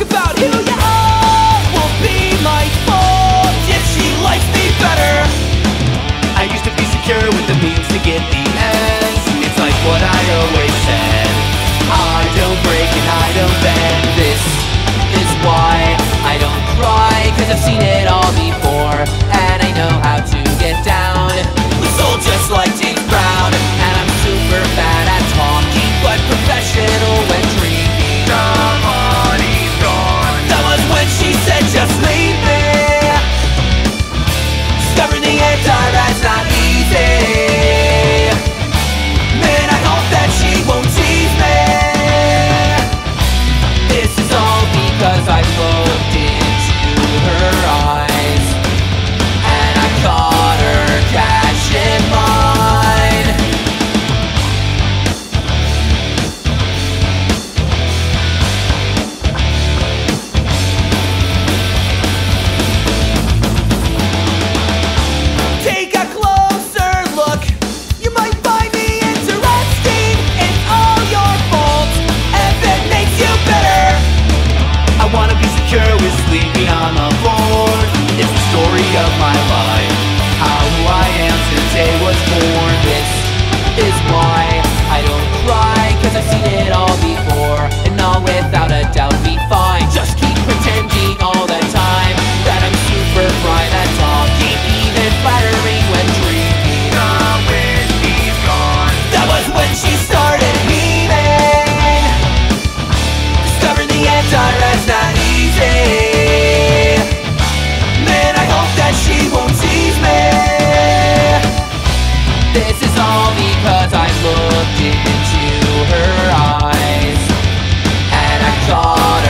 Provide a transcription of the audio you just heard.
about who you are will be my fault if she likes me better. I used to be secure with the means to get the ends. It's like what I always said. I don't break and I don't bend. because I looked into her eyes and I thought